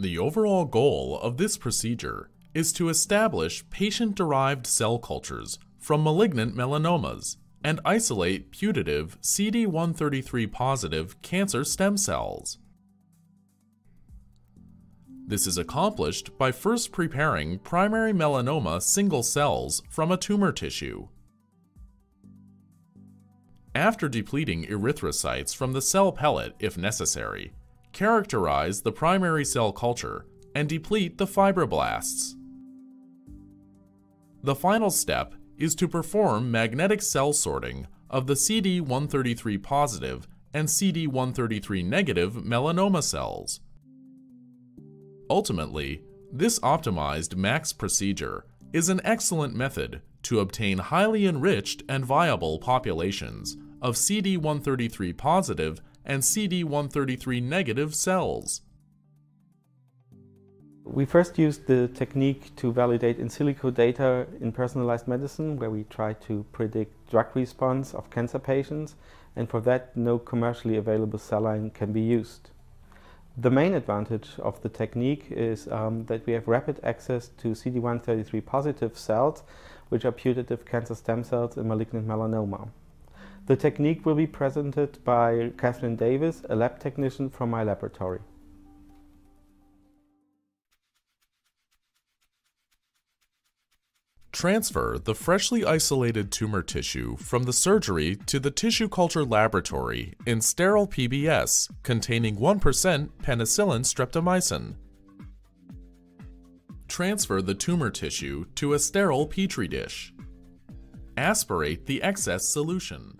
The overall goal of this procedure is to establish patient-derived cell cultures from malignant melanomas and isolate putative CD133 positive cancer stem cells. This is accomplished by first preparing primary melanoma single cells from a tumor tissue. After depleting erythrocytes from the cell pellet if necessary, characterize the primary cell culture and deplete the fibroblasts. The final step is to perform magnetic cell sorting of the CD133 positive and CD133 negative melanoma cells. Ultimately, this optimized MACS procedure is an excellent method to obtain highly enriched and viable populations of CD133 positive and CD133 negative cells. We first used the technique to validate in silico data in personalized medicine, where we try to predict drug response of cancer patients, and for that, no commercially available cell line can be used. The main advantage of the technique is um, that we have rapid access to CD133 positive cells, which are putative cancer stem cells in malignant melanoma. The technique will be presented by Cathrin Davies, a lab technician from my laboratory. Transfer the freshly isolated tumor tissue from the surgery to the tissue culture laboratory in sterile PBS containing 1% penicillin streptomycin. Transfer the tumor tissue to a sterile petri dish. Aspirate the excess solution.